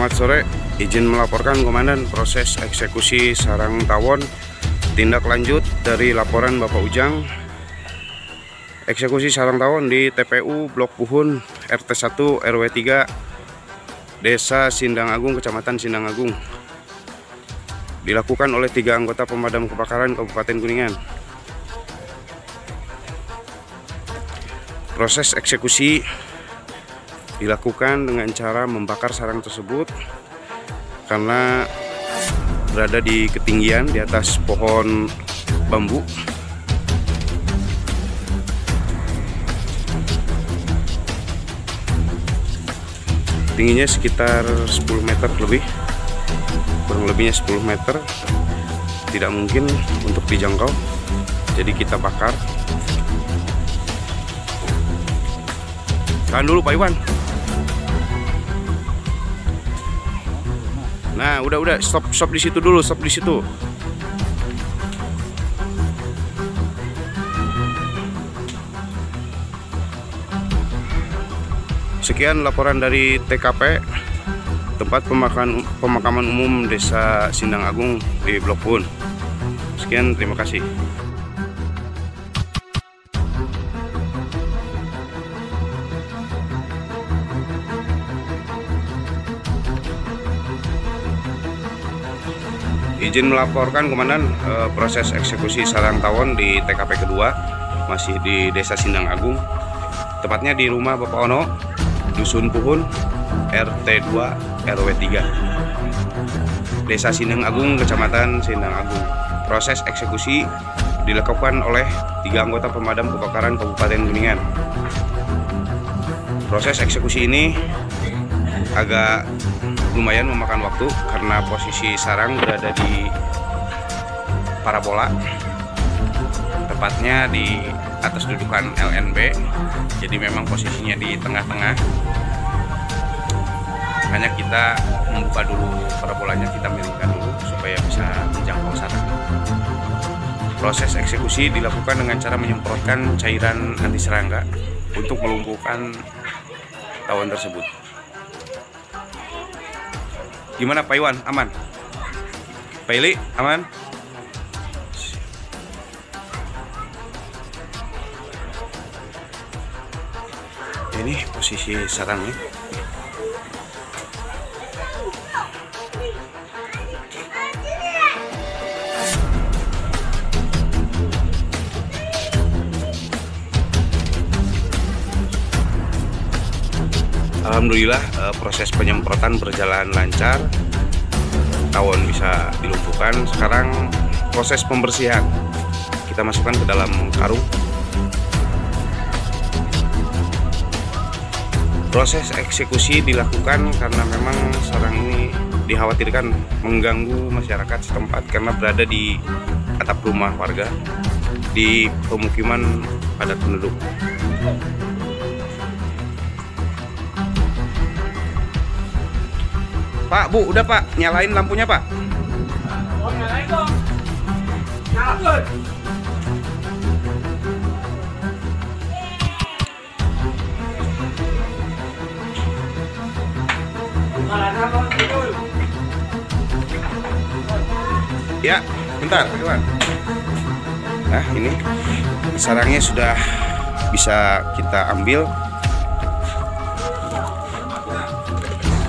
Selamat sore, izin melaporkan Komandan proses eksekusi sarang tawon. Tindak lanjut dari laporan Bapak Ujang. Eksekusi sarang tawon di TPU Blok Puhun RT 1 RW 3 Desa Sindang Agung Kecamatan Sindang Agung dilakukan oleh tiga anggota pemadam kebakaran Kabupaten Kuningan. Proses eksekusi dilakukan dengan cara membakar sarang tersebut karena berada di ketinggian di atas pohon bambu. Tingginya sekitar 10 meter lebih kurang lebihnya 10 meter. Tidak mungkin untuk dijangkau jadi kita bakar. Tahan dulu Pak Iwan Nah, udah udah stop stop di situ dulu, stop di situ. Sekian laporan dari TKP tempat pemakaman pemakaman umum Desa Sindang Agung di Blok Pun. Sekian, terima kasih. Izin melaporkan Komandan eh, proses eksekusi sarang tawon di TKP kedua masih di Desa Sindang Agung. Tepatnya di rumah Bapak Ono, Dusun Puhun, RT 2 RW 3. Desa Sindang Agung, Kecamatan Sindang Agung. Proses eksekusi dilakukan oleh tiga anggota pemadam kebakaran Kabupaten Kuningan. Proses eksekusi ini agak lumayan memakan waktu karena posisi sarang berada di parabola. Tepatnya di atas dudukan LNB jadi memang posisinya di tengah-tengah. Hanya kita membuka dulu parabolanya kita miringkan dulu supaya bisa menjangkau sarang. Proses eksekusi dilakukan dengan cara menyemprotkan cairan anti serangga untuk melumpuhkan tawon tersebut Gimana Pak Iwan? Aman? Pak Ili? Aman? Ini posisi sarangnya. Alhamdulillah eh, proses penyemprotan berjalan lancar. Tawon bisa dilumpuhkan. Sekarang proses pembersihan. Kita masukkan ke dalam karung. Proses eksekusi dilakukan karena memang sarang ini dikhawatirkan mengganggu masyarakat setempat karena berada di atap rumah warga di pemukiman padat penduduk Pak, Bu, udah Pak, nyalain lampunya Pak. Oh, nyalain dong. Nyalain. Ya, bentar, Iwan. Nah, ini sarangnya sudah bisa kita ambil.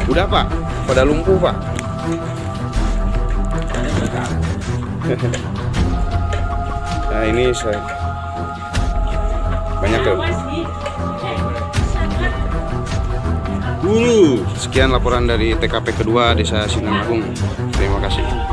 Udah, Pak pada lumpuh pak. Nah ini saya banyak tuh Guru. Sekian laporan dari TKP kedua Desa Sinang Agung terima kasih